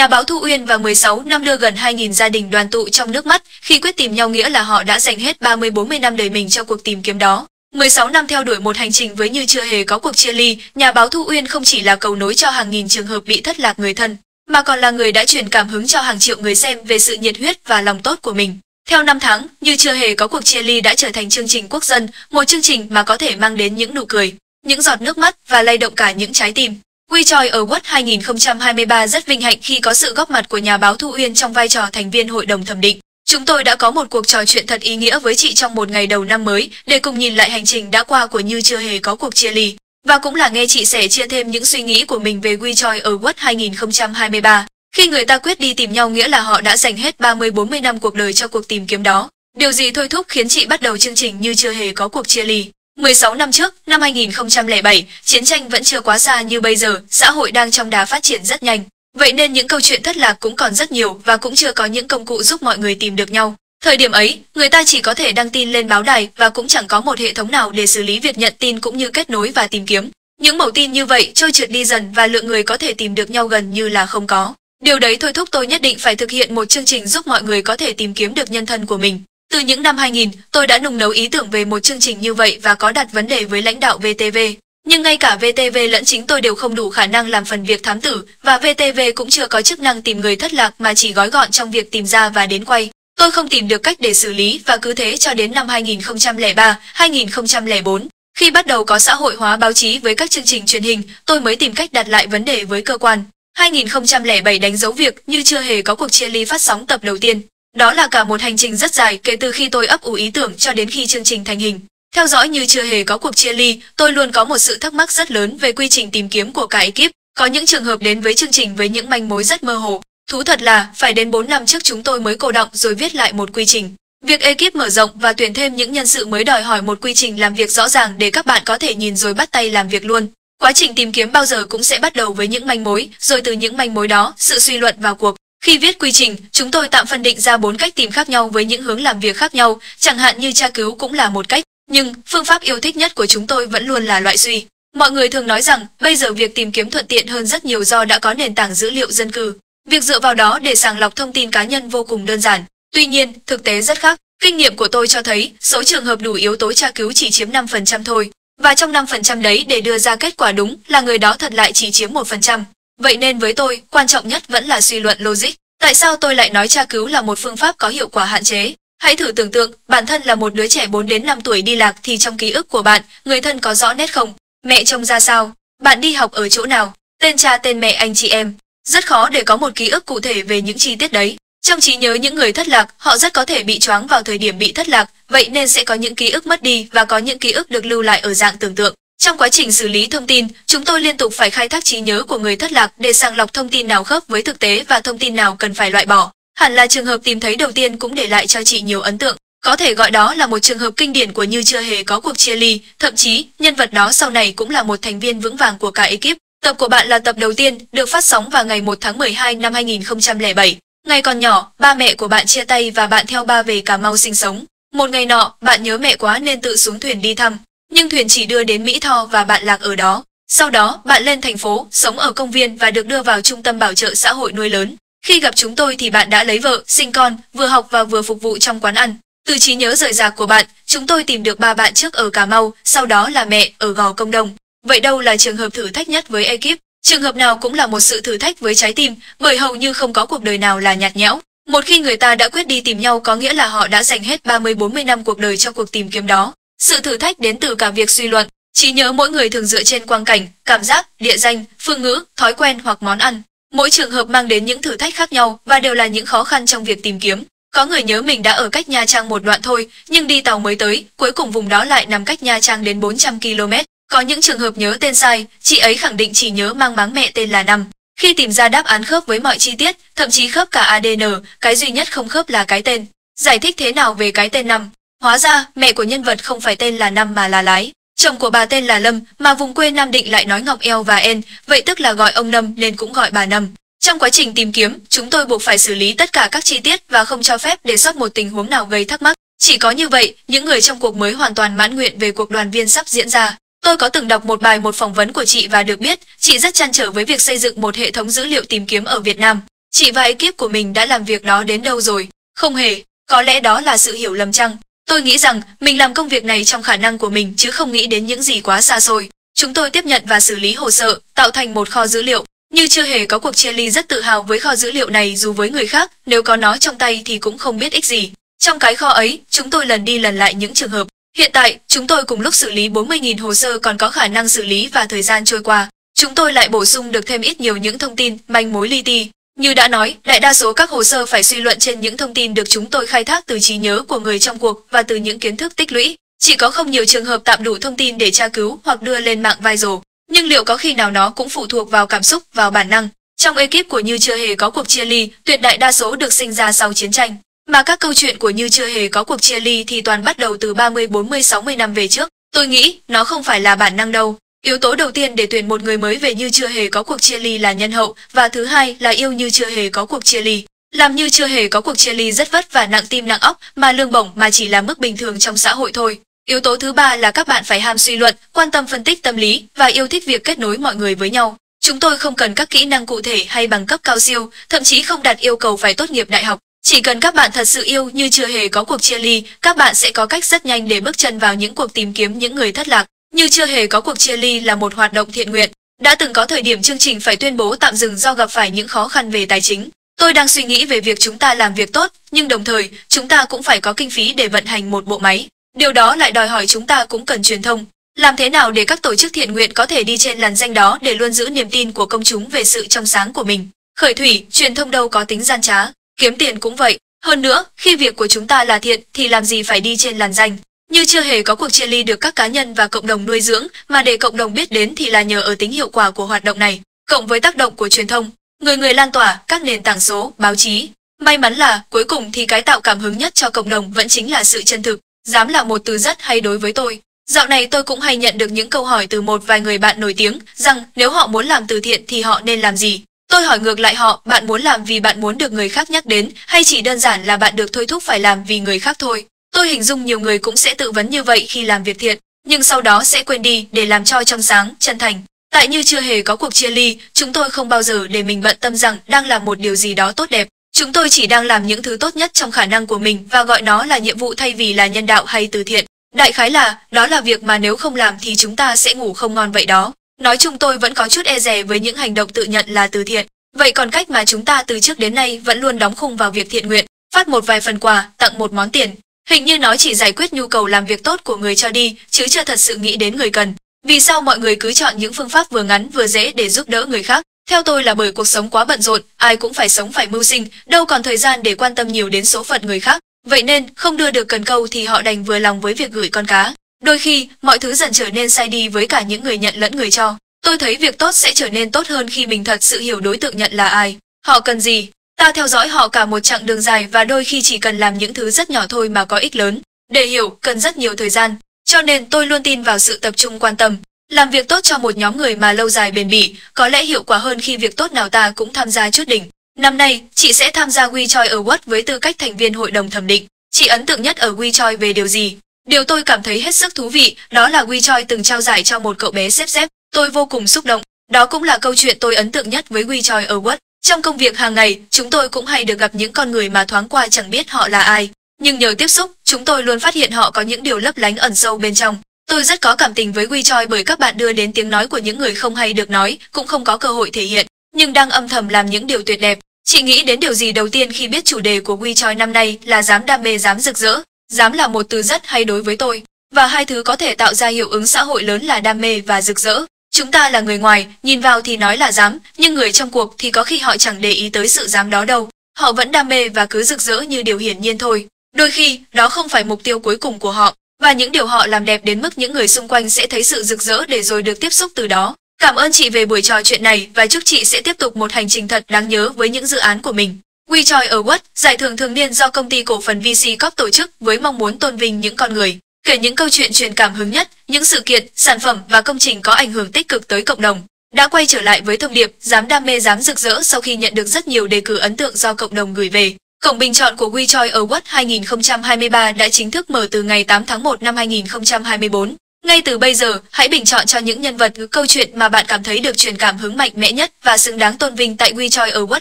Nhà báo Thu Uyên và 16 năm đưa gần 2.000 gia đình đoàn tụ trong nước mắt khi quyết tìm nhau nghĩa là họ đã dành hết 30-40 năm đời mình cho cuộc tìm kiếm đó. 16 năm theo đuổi một hành trình với như chưa hề có cuộc chia ly, nhà báo Thu Uyên không chỉ là cầu nối cho hàng nghìn trường hợp bị thất lạc người thân, mà còn là người đã truyền cảm hứng cho hàng triệu người xem về sự nhiệt huyết và lòng tốt của mình. Theo năm tháng, như chưa hề có cuộc chia ly đã trở thành chương trình quốc dân, một chương trình mà có thể mang đến những nụ cười, những giọt nước mắt và lay động cả những trái tim. Quy WeChoice Award 2023 rất vinh hạnh khi có sự góp mặt của nhà báo Thu Uyên trong vai trò thành viên hội đồng thẩm định. Chúng tôi đã có một cuộc trò chuyện thật ý nghĩa với chị trong một ngày đầu năm mới, để cùng nhìn lại hành trình đã qua của Như chưa hề có cuộc chia ly và cũng là nghe chị sẻ chia thêm những suy nghĩ của mình về WeChoice Award 2023. Khi người ta quyết đi tìm nhau nghĩa là họ đã dành hết 30-40 năm cuộc đời cho cuộc tìm kiếm đó. Điều gì thôi thúc khiến chị bắt đầu chương trình như chưa hề có cuộc chia ly. 16 năm trước, năm 2007, chiến tranh vẫn chưa quá xa như bây giờ, xã hội đang trong đà phát triển rất nhanh. Vậy nên những câu chuyện thất lạc cũng còn rất nhiều và cũng chưa có những công cụ giúp mọi người tìm được nhau. Thời điểm ấy, người ta chỉ có thể đăng tin lên báo đài và cũng chẳng có một hệ thống nào để xử lý việc nhận tin cũng như kết nối và tìm kiếm. Những mẫu tin như vậy trôi trượt đi dần và lượng người có thể tìm được nhau gần như là không có. Điều đấy thôi thúc tôi nhất định phải thực hiện một chương trình giúp mọi người có thể tìm kiếm được nhân thân của mình. Từ những năm 2000, tôi đã nung nấu ý tưởng về một chương trình như vậy và có đặt vấn đề với lãnh đạo VTV. Nhưng ngay cả VTV lẫn chính tôi đều không đủ khả năng làm phần việc thám tử và VTV cũng chưa có chức năng tìm người thất lạc mà chỉ gói gọn trong việc tìm ra và đến quay. Tôi không tìm được cách để xử lý và cứ thế cho đến năm 2003, 2004. Khi bắt đầu có xã hội hóa báo chí với các chương trình truyền hình, tôi mới tìm cách đặt lại vấn đề với cơ quan. 2007 đánh dấu việc như chưa hề có cuộc chia ly phát sóng tập đầu tiên. Đó là cả một hành trình rất dài kể từ khi tôi ấp ủ ý tưởng cho đến khi chương trình thành hình. Theo dõi như chưa hề có cuộc chia ly, tôi luôn có một sự thắc mắc rất lớn về quy trình tìm kiếm của cả ekip. Có những trường hợp đến với chương trình với những manh mối rất mơ hồ. Thú thật là, phải đến 4 năm trước chúng tôi mới cô động rồi viết lại một quy trình. Việc ekip mở rộng và tuyển thêm những nhân sự mới đòi hỏi một quy trình làm việc rõ ràng để các bạn có thể nhìn rồi bắt tay làm việc luôn. Quá trình tìm kiếm bao giờ cũng sẽ bắt đầu với những manh mối, rồi từ những manh mối đó, sự suy luận vào cuộc. Khi viết quy trình, chúng tôi tạm phân định ra bốn cách tìm khác nhau với những hướng làm việc khác nhau, chẳng hạn như tra cứu cũng là một cách, nhưng phương pháp yêu thích nhất của chúng tôi vẫn luôn là loại suy. Mọi người thường nói rằng bây giờ việc tìm kiếm thuận tiện hơn rất nhiều do đã có nền tảng dữ liệu dân cư. Việc dựa vào đó để sàng lọc thông tin cá nhân vô cùng đơn giản. Tuy nhiên, thực tế rất khác. Kinh nghiệm của tôi cho thấy số trường hợp đủ yếu tố tra cứu chỉ chiếm 5% thôi. Và trong 5% đấy để đưa ra kết quả đúng là người đó thật lại chỉ chiếm 1%. Vậy nên với tôi, quan trọng nhất vẫn là suy luận logic. Tại sao tôi lại nói tra cứu là một phương pháp có hiệu quả hạn chế? Hãy thử tưởng tượng, bản thân là một đứa trẻ 4 đến 5 tuổi đi lạc thì trong ký ức của bạn, người thân có rõ nét không? Mẹ trông ra sao? Bạn đi học ở chỗ nào? Tên cha tên mẹ anh chị em. Rất khó để có một ký ức cụ thể về những chi tiết đấy. Trong trí nhớ những người thất lạc, họ rất có thể bị choáng vào thời điểm bị thất lạc, vậy nên sẽ có những ký ức mất đi và có những ký ức được lưu lại ở dạng tưởng tượng. Trong quá trình xử lý thông tin, chúng tôi liên tục phải khai thác trí nhớ của người thất lạc để sàng lọc thông tin nào khớp với thực tế và thông tin nào cần phải loại bỏ. Hẳn là trường hợp tìm thấy đầu tiên cũng để lại cho chị nhiều ấn tượng. Có thể gọi đó là một trường hợp kinh điển của như chưa hề có cuộc chia ly, thậm chí nhân vật đó sau này cũng là một thành viên vững vàng của cả ekip. Tập của bạn là tập đầu tiên, được phát sóng vào ngày 1 tháng 12 năm 2007. Ngày còn nhỏ, ba mẹ của bạn chia tay và bạn theo ba về Cà Mau sinh sống. Một ngày nọ, bạn nhớ mẹ quá nên tự xuống thuyền đi thăm, nhưng thuyền chỉ đưa đến Mỹ Tho và bạn lạc ở đó. Sau đó, bạn lên thành phố, sống ở công viên và được đưa vào trung tâm bảo trợ xã hội nuôi lớn. Khi gặp chúng tôi thì bạn đã lấy vợ, sinh con, vừa học và vừa phục vụ trong quán ăn. Từ trí nhớ rời rạc của bạn, chúng tôi tìm được ba bạn trước ở Cà Mau, sau đó là mẹ ở Gò Công Đông. Vậy đâu là trường hợp thử thách nhất với ekip? Trường hợp nào cũng là một sự thử thách với trái tim, bởi hầu như không có cuộc đời nào là nhạt nhẽo. Một khi người ta đã quyết đi tìm nhau có nghĩa là họ đã dành hết 30-40 năm cuộc đời cho cuộc tìm kiếm đó. Sự thử thách đến từ cả việc suy luận, trí nhớ mỗi người thường dựa trên quang cảnh, cảm giác, địa danh, phương ngữ, thói quen hoặc món ăn. Mỗi trường hợp mang đến những thử thách khác nhau và đều là những khó khăn trong việc tìm kiếm. Có người nhớ mình đã ở cách Nha Trang một đoạn thôi, nhưng đi tàu mới tới, cuối cùng vùng đó lại nằm cách Nha Trang đến 400 km. Có những trường hợp nhớ tên sai, chị ấy khẳng định chỉ nhớ mang máng mẹ tên là Năm. Khi tìm ra đáp án khớp với mọi chi tiết, thậm chí khớp cả ADN, cái duy nhất không khớp là cái tên. Giải thích thế nào về cái tên Năm? Hóa ra, mẹ của nhân vật không phải tên là Năm mà là Lái. Chồng của bà tên là Lâm, mà vùng quê Nam Định lại nói Ngọc Eo và En, vậy tức là gọi ông Lâm nên cũng gọi bà Năm. Trong quá trình tìm kiếm, chúng tôi buộc phải xử lý tất cả các chi tiết và không cho phép để sót một tình huống nào gây thắc mắc. Chỉ có như vậy, những người trong cuộc mới hoàn toàn mãn nguyện về cuộc đoàn viên sắp diễn ra. Tôi có từng đọc một bài một phỏng vấn của chị và được biết, chị rất chăn trở với việc xây dựng một hệ thống dữ liệu tìm kiếm ở Việt Nam. Chị và ekip của mình đã làm việc đó đến đâu rồi? Không hề, có lẽ đó là sự hiểu lầm chăng? Tôi nghĩ rằng mình làm công việc này trong khả năng của mình chứ không nghĩ đến những gì quá xa xôi. Chúng tôi tiếp nhận và xử lý hồ sơ, tạo thành một kho dữ liệu. Như chưa hề có cuộc chia ly rất tự hào với kho dữ liệu này dù với người khác, nếu có nó trong tay thì cũng không biết ích gì. Trong cái kho ấy, chúng tôi lần đi lần lại những trường hợp. Hiện tại, chúng tôi cùng lúc xử lý 40.000 hồ sơ còn có khả năng xử lý và thời gian trôi qua. Chúng tôi lại bổ sung được thêm ít nhiều những thông tin, manh mối li ti. Như đã nói, đại đa số các hồ sơ phải suy luận trên những thông tin được chúng tôi khai thác từ trí nhớ của người trong cuộc và từ những kiến thức tích lũy. Chỉ có không nhiều trường hợp tạm đủ thông tin để tra cứu hoặc đưa lên mạng viral, nhưng liệu có khi nào nó cũng phụ thuộc vào cảm xúc, vào bản năng. Trong ekip của Như chưa hề có cuộc chia ly, tuyệt đại đa số được sinh ra sau chiến tranh, mà các câu chuyện của Như chưa hề có cuộc chia ly thì toàn bắt đầu từ 30, 40, 60 năm về trước. Tôi nghĩ nó không phải là bản năng đâu. Yếu tố đầu tiên để tuyển một người mới về Như chưa hề có cuộc chia ly là nhân hậu và thứ hai là yêu Như chưa hề có cuộc chia ly. Làm Như chưa hề có cuộc chia ly rất vất và nặng tim nặng óc mà lương bổng mà chỉ là mức bình thường trong xã hội thôi. Yếu tố thứ ba là các bạn phải ham suy luận, quan tâm phân tích tâm lý và yêu thích việc kết nối mọi người với nhau. Chúng tôi không cần các kỹ năng cụ thể hay bằng cấp cao siêu, thậm chí không đặt yêu cầu phải tốt nghiệp đại học. Chỉ cần các bạn thật sự yêu như chưa hề có cuộc chia ly, các bạn sẽ có cách rất nhanh để bước chân vào những cuộc tìm kiếm những người thất lạc. Như chưa hề có cuộc chia ly là một hoạt động thiện nguyện. Đã từng có thời điểm chương trình phải tuyên bố tạm dừng do gặp phải những khó khăn về tài chính. Tôi đang suy nghĩ về việc chúng ta làm việc tốt, nhưng đồng thời, chúng ta cũng phải có kinh phí để vận hành một bộ máy. Điều đó lại đòi hỏi chúng ta cũng cần truyền thông. Làm thế nào để các tổ chức thiện nguyện có thể đi trên làn danh đó để luôn giữ niềm tin của công chúng về sự trong sáng của mình? Khởi thủy, truyền thông đâu có tính gian trá, kiếm tiền cũng vậy. Hơn nữa, khi việc của chúng ta là thiện thì làm gì phải đi trên làn danh? Như chưa hề có cuộc chia ly được các cá nhân và cộng đồng nuôi dưỡng, mà để cộng đồng biết đến thì là nhờ ở tính hiệu quả của hoạt động này, cộng với tác động của truyền thông, người người lan tỏa, các nền tảng số, báo chí. May mắn là, cuối cùng thì cái tạo cảm hứng nhất cho cộng đồng vẫn chính là sự chân thực, dám là một từ rất hay đối với tôi. Dạo này tôi cũng hay nhận được những câu hỏi từ một vài người bạn nổi tiếng rằng nếu họ muốn làm từ thiện thì họ nên làm gì. Tôi hỏi ngược lại họ, bạn muốn làm vì bạn muốn được người khác nhắc đến hay chỉ đơn giản là bạn được thôi thúc phải làm vì người khác thôi. Tôi hình dung nhiều người cũng sẽ tự vấn như vậy khi làm việc thiện, nhưng sau đó sẽ quên đi để làm cho trong sáng, chân thành. Tại như chưa hề có cuộc chia ly, chúng tôi không bao giờ để mình bận tâm rằng đang làm một điều gì đó tốt đẹp. Chúng tôi chỉ đang làm những thứ tốt nhất trong khả năng của mình và gọi nó là nhiệm vụ thay vì là nhân đạo hay từ thiện. Đại khái là, đó là việc mà nếu không làm thì chúng ta sẽ ngủ không ngon vậy đó. Nói chung tôi vẫn có chút e dè với những hành động tự nhận là từ thiện. Vậy còn cách mà chúng ta từ trước đến nay vẫn luôn đóng khung vào việc thiện nguyện, phát một vài phần quà, tặng một món tiền. Hình như nó chỉ giải quyết nhu cầu làm việc tốt của người cho đi, chứ chưa thật sự nghĩ đến người cần. Vì sao mọi người cứ chọn những phương pháp vừa ngắn vừa dễ để giúp đỡ người khác? Theo tôi là bởi cuộc sống quá bận rộn, ai cũng phải sống phải mưu sinh, đâu còn thời gian để quan tâm nhiều đến số phận người khác. Vậy nên, không đưa được cần câu thì họ đành vừa lòng với việc gửi con cá. Đôi khi, mọi thứ dần trở nên sai đi với cả những người nhận lẫn người cho. Tôi thấy việc tốt sẽ trở nên tốt hơn khi mình thật sự hiểu đối tượng nhận là ai. Họ cần gì? Ta theo dõi họ cả một chặng đường dài và đôi khi chỉ cần làm những thứ rất nhỏ thôi mà có ích lớn. Để hiểu, cần rất nhiều thời gian. Cho nên tôi luôn tin vào sự tập trung quan tâm. Làm việc tốt cho một nhóm người mà lâu dài bền bỉ, có lẽ hiệu quả hơn khi việc tốt nào ta cũng tham gia chút đỉnh. Năm nay, chị sẽ tham gia WeChoi Award với tư cách thành viên hội đồng thẩm định. Chị ấn tượng nhất ở WeChoi về điều gì? Điều tôi cảm thấy hết sức thú vị, đó là WeChoi từng trao giải cho một cậu bé xếp xếp. Tôi vô cùng xúc động. Đó cũng là câu chuyện tôi ấn tượng nhất với WeChoi Award. Trong công việc hàng ngày, chúng tôi cũng hay được gặp những con người mà thoáng qua chẳng biết họ là ai. Nhưng nhờ tiếp xúc, chúng tôi luôn phát hiện họ có những điều lấp lánh ẩn sâu bên trong. Tôi rất có cảm tình với WeChoi bởi các bạn đưa đến tiếng nói của những người không hay được nói, cũng không có cơ hội thể hiện, nhưng đang âm thầm làm những điều tuyệt đẹp. Chị nghĩ đến điều gì đầu tiên khi biết chủ đề của WeChoi năm nay là dám đam mê dám rực rỡ. Dám là một từ rất hay đối với tôi, và hai thứ có thể tạo ra hiệu ứng xã hội lớn là đam mê và rực rỡ. Chúng ta là người ngoài, nhìn vào thì nói là dám, nhưng người trong cuộc thì có khi họ chẳng để ý tới sự dám đó đâu. Họ vẫn đam mê và cứ rực rỡ như điều hiển nhiên thôi. Đôi khi, đó không phải mục tiêu cuối cùng của họ, và những điều họ làm đẹp đến mức những người xung quanh sẽ thấy sự rực rỡ để rồi được tiếp xúc từ đó. Cảm ơn chị về buổi trò chuyện này và chúc chị sẽ tiếp tục một hành trình thật đáng nhớ với những dự án của mình. WeChoi Award, giải thưởng thường niên do công ty cổ phần VC Corp tổ chức với mong muốn tôn vinh những con người, kể những câu chuyện truyền cảm hứng nhất, những sự kiện, sản phẩm và công trình có ảnh hưởng tích cực tới cộng đồng. Đã quay trở lại với thông điệp dám đam mê dám rực rỡ sau khi nhận được rất nhiều đề cử ấn tượng do cộng đồng gửi về. Cổng bình chọn của WeChoi Award 2023 đã chính thức mở từ ngày 8 tháng 1 năm 2024. Ngay từ bây giờ, hãy bình chọn cho những nhân vật, câu chuyện mà bạn cảm thấy được truyền cảm hứng mạnh mẽ nhất và xứng đáng tôn vinh tại WeChoice Award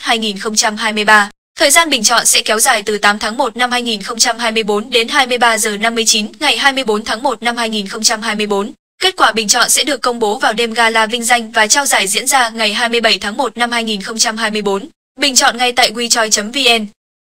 2023. Thời gian bình chọn sẽ kéo dài từ 8 tháng 1 năm 2024 đến 23 giờ 59 ngày 24 tháng 1 năm 2024. Kết quả bình chọn sẽ được công bố vào đêm gala vinh danh và trao giải diễn ra ngày 27 tháng 1 năm 2024. Bình chọn ngay tại wechoi.vn.